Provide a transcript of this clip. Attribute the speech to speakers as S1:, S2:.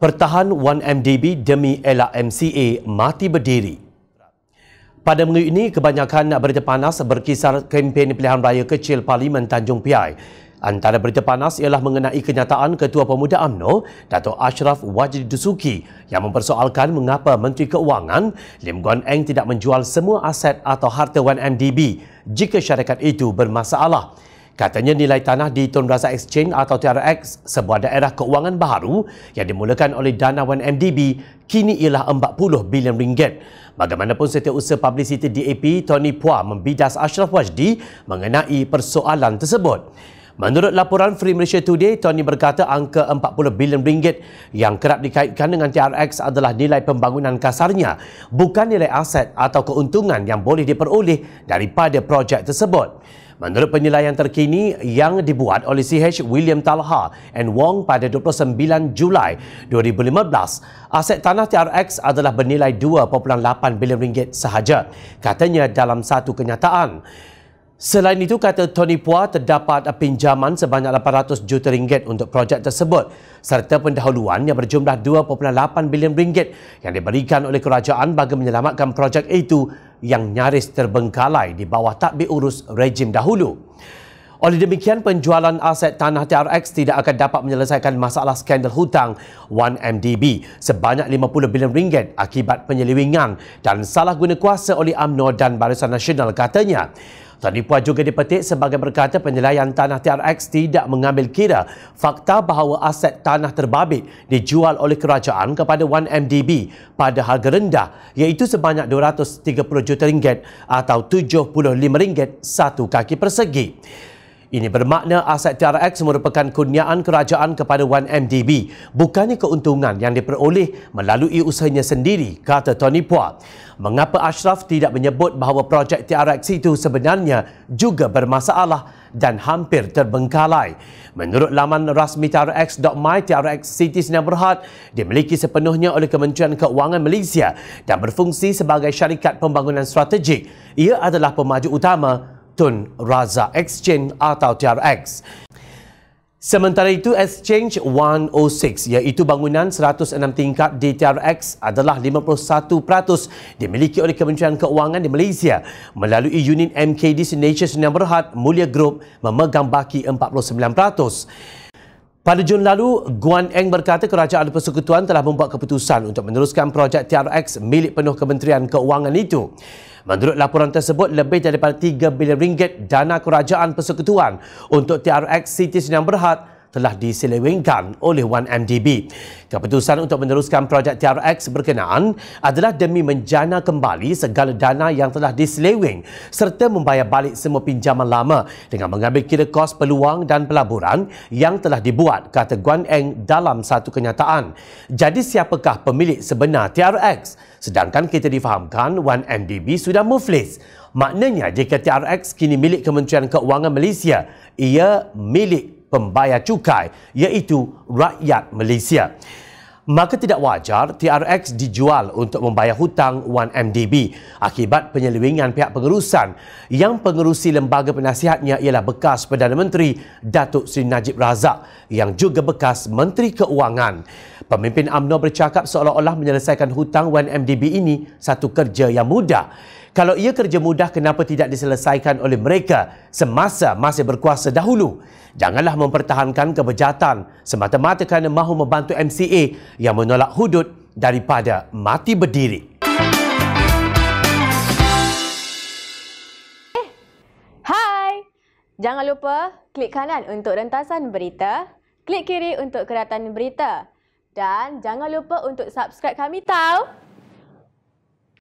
S1: Pertahan 1MDB demi elak MCA mati berdiri. Pada minggu ini, kebanyakan berita panas berkisar kempen pilihan raya kecil Parlimen Tanjung Piai. Antara berita panas ialah mengenai kenyataan Ketua Pemuda AMNO, Datuk Ashraf Wajid Dusuki yang mempersoalkan mengapa Menteri Keuangan Lim Guan Eng tidak menjual semua aset atau harta 1MDB jika syarikat itu bermasalah. Katanya nilai tanah di Tun Razak Exchange atau TRX, sebuah daerah keuangan baru yang dimulakan oleh Dana 1MDB, kini ialah 40 bilion ringgit. Bagaimanapun setiausaha publicity DAP, Tony Pua membidas Ashraf Wajdi mengenai persoalan tersebut. Menurut laporan Free Malaysia Today, Tony berkata angka 40 bilion ringgit yang kerap dikaitkan dengan TRX adalah nilai pembangunan kasarnya, bukan nilai aset atau keuntungan yang boleh diperoleh daripada projek tersebut. Menurut penilaian terkini yang dibuat oleh CH William Talha and Wong pada 29 Julai 2015, aset tanah TRX adalah bernilai 2.8 bilion ringgit sahaja, katanya dalam satu kenyataan. Selain itu, kata Tony Pua, terdapat pinjaman sebanyak 800 juta ringgit untuk projek tersebut serta pendahuluan yang berjumlah 2.8 bilion ringgit yang diberikan oleh kerajaan bagi menyelamatkan projek itu yang nyaris terbengkalai di bawah takbir urus rejim dahulu. Oleh demikian, penjualan aset tanah TRX tidak akan dapat menyelesaikan masalah skandal hutang 1MDB sebanyak 50 bilion ringgit akibat penyelewengan dan salah guna kuasa oleh AMNO dan Barisan Nasional katanya. Tony Puan juga dipetik sebagai berkata penilaian tanah TRX tidak mengambil kira fakta bahawa aset tanah terbabit dijual oleh kerajaan kepada 1MDB pada harga rendah iaitu sebanyak 230 juta ringgit atau 75 ringgit satu kaki persegi. Ini bermakna aset TRX merupakan kurniaan kerajaan kepada 1MDB, bukannya keuntungan yang diperoleh melalui usahanya sendiri, kata Tony Pua. Mengapa Ashraf tidak menyebut bahawa projek TRX itu sebenarnya juga bermasalah dan hampir terbengkalai? Menurut laman rasmi TRX.my, TRX City Sinar Berhad dimiliki sepenuhnya oleh Kementerian Keuangan Malaysia dan berfungsi sebagai syarikat pembangunan strategik. Ia adalah pemaju utama Tun Raza Exchange atau TRX. Sementara itu, Exchange 106 iaitu bangunan 106 tingkat di TRX adalah 51% dimiliki oleh Kementerian Keuangan di Malaysia melalui unit MKD Signature Sdn Berhad Mulia Group memegang baki 49%. Pada Jun lalu, Guan Eng berkata kerajaan persekutuan telah membuat keputusan untuk meneruskan projek TRX milik penuh Kementerian Keuangan itu. Menurut laporan tersebut, lebih daripada 3 bilion ringgit dana kerajaan persekutuan untuk TRX City Senang Berhad telah diselewengkan oleh 1MDB. Keputusan untuk meneruskan projek TRX berkenaan adalah demi menjana kembali segala dana yang telah diseleweng serta membayar balik semua pinjaman lama dengan mengambil kira kos peluang dan pelaburan yang telah dibuat, kata Guan Eng dalam satu kenyataan. Jadi siapakah pemilik sebenar TRX? Sedangkan kita difahamkan 1MDB sudah muflis. Maknanya jika TRX kini milik Kementerian Keuangan Malaysia, ia milik pembayar cukai iaitu rakyat Malaysia. Maka tidak wajar TRX dijual untuk membayar hutang 1MDB akibat penyelewengan pihak pengurusan yang pengerusi lembaga penasihatnya ialah bekas Perdana Menteri Datuk Seri Najib Razak yang juga bekas Menteri Keuangan. Pemimpin AMNO bercakap seolah-olah menyelesaikan hutang 1MDB ini satu kerja yang mudah. Kalau ia kerja mudah, kenapa tidak diselesaikan oleh mereka semasa masih berkuasa dahulu? Janganlah mempertahankan kebejatan semata-mata kerana mahu membantu MCA yang menolak hudud daripada mati berdiri.
S2: Hai! Jangan lupa klik kanan untuk rentasan berita, klik kiri untuk keratan berita dan jangan lupa untuk subscribe kami tahu.